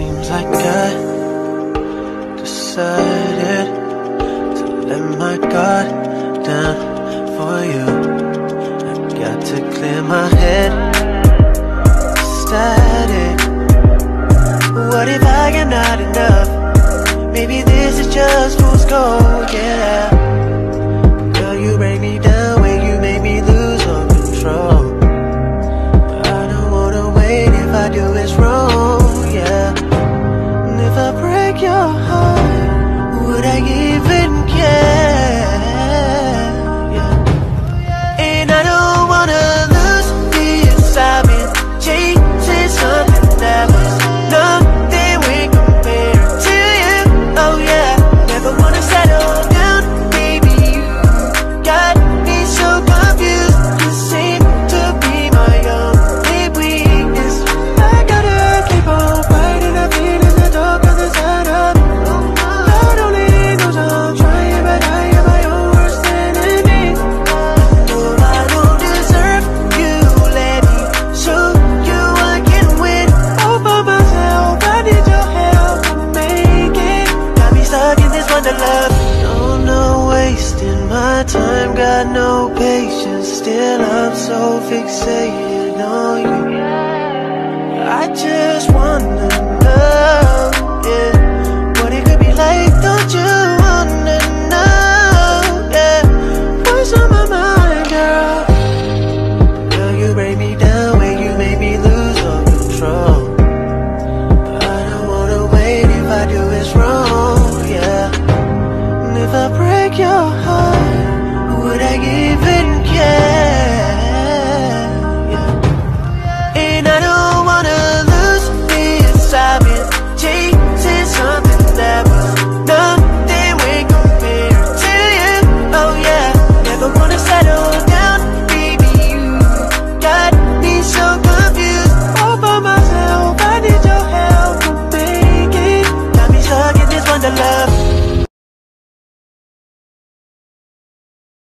Seems like I decided to let my guard down for you. I got to clear my head. Static. What if I am not enough? Maybe this is just who's cold, yeah. even got no patience, still I'm so fixated on you. I just wanna know, yeah, what it could be like, don't you wanna know, yeah, what's on my mind, girl? Girl, you break me down when you make me lose all control. But I don't wanna wait if I do it's wrong, yeah, and if I break your heart. I give it?